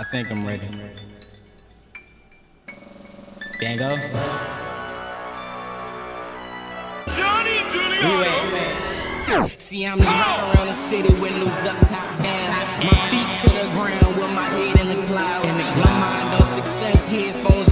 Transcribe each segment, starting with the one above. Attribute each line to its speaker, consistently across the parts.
Speaker 1: I think I'm ready. Bango?
Speaker 2: Johnny Juliano.
Speaker 3: See, I'm right around the city, windows up, top down. My feet to the ground with my head in the clouds. My mind on success, headphones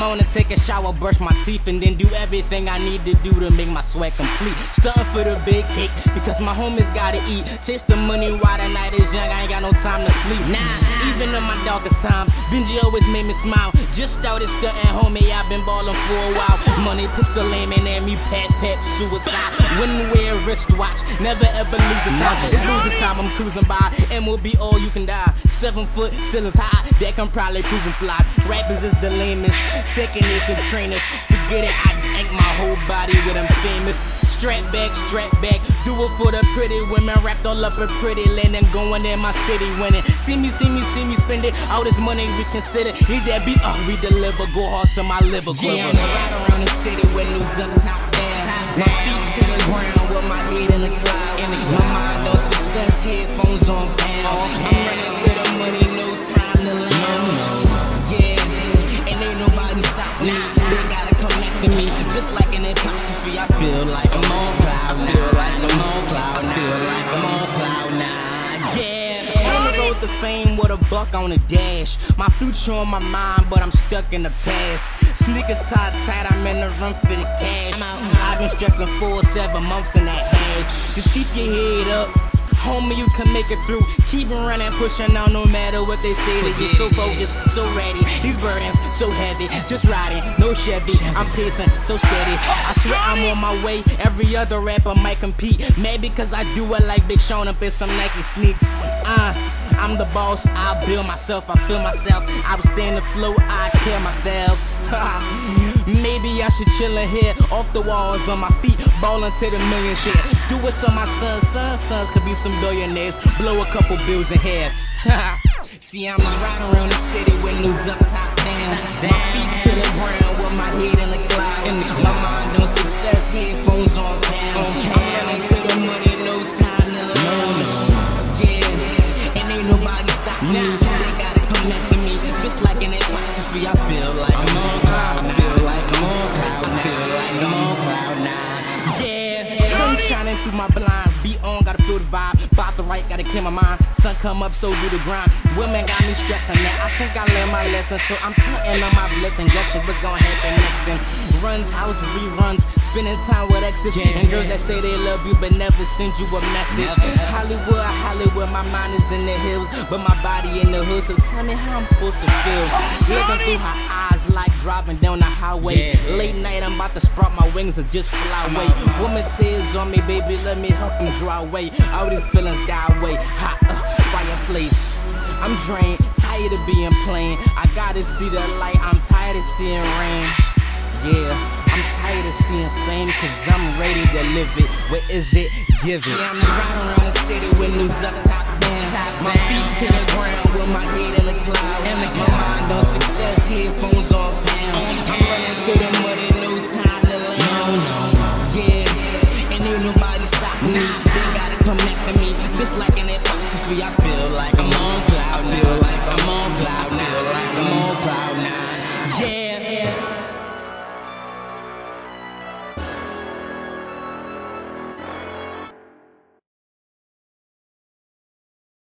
Speaker 3: the morning, take a shower, brush my teeth, and then do everything I need to do to make my sweat complete. Starting for the big cake because my homies gotta eat. Chase the money while the night is young, I ain't got no time to sleep. Nah, even in my darkest times, Benji always made me smile. Just started stunting, homie, I've been ballin' for a while. Money pistol aiming at me, pet, pet, suicide. Wouldn't wear a wristwatch, never ever lose a time. It's losing time, I'm cruising by, and will be all you can die. Seven foot ceilings high, that can probably prove and fly. Rappers is the lamest, thinking they can train us. Forget it, I just ink my whole body with them famous. Strap back, strap back, do it for the pretty women wrapped all up in pretty linen, going in my city winning. See me, see me, see me spend it. All this money we consider. Need that beat, oh, we deliver. Go hard to my liver. Yeah, I'm right around the city, windows up, top down. My feet to the ground with my head in the clouds. My mind on success, headphones on stop me. They gotta connect after me. Just like an apostrophe, I feel like I'm on cloud. Feel like I'm on cloud. Feel like I'm on cloud nine. Yeah, on the road to fame with a buck on the dash. My future on my mind, but I'm stuck in the past. Sneakers tied tight, I'm in the run for the cash. I've been stressing for seven months in that half. Just keep your head up. Homie, you can make it through. Keep running, pushing on no matter what they say. They get so focused, so ready. These burdens so heavy, just riding, no Chevy. I'm pacing, so steady. I swear I'm on my way. Every other rapper might compete. Maybe cause I do it like Big Sean up in some Nike sneaks. Uh, I'm the boss, I build myself, I feel myself. I will stay in the flow, I kill myself. Maybe I should chill in here, off the walls, on my feet, ballin' to the million shit. Do it so my sons, sons, sons could be some billionaires, blow a couple bills in here. See, I'm just riding around the city, windows up, top down. My feet to the ground with my head in the clouds. My mind on success, headphones on pound. I'm running to the money, no time to lounge. Yeah, and ain't nobody stop me. They gotta come after me, just like an apostrophe. I feel like I'm on cloud. Shining through my blinds. Be on, gotta feel the vibe. About the right, gotta clear my mind. Sun come up, so do the grind. Women got me stressing that. I think I learned my lesson, so I'm counting on my blessing. Guessing what's gonna happen next. Then runs, house reruns. Spending time with exes and girls that say they love you but never send you a message. Hollywood, Hollywood, my mind is in the hills, but my body in the hood. So tell me how I'm supposed to feel. Looking through her eyes driving down the highway. Late night, I'm about to sprout my wings and just fly away. Woman tears on me, baby, let me help them dry away. All these feelings die away. Hot uh, fireplace. I'm drained, tired of being plain. I gotta see the light, I'm tired of seeing rain. Yeah, I'm tired of seeing fame, cause I'm ready to live it. Where is it? Give it. Yeah, I'm just riding around the city, windows up, top down. my feet to the ground, with my head in the clouds. And my mind on success, headphones on Feel like I'm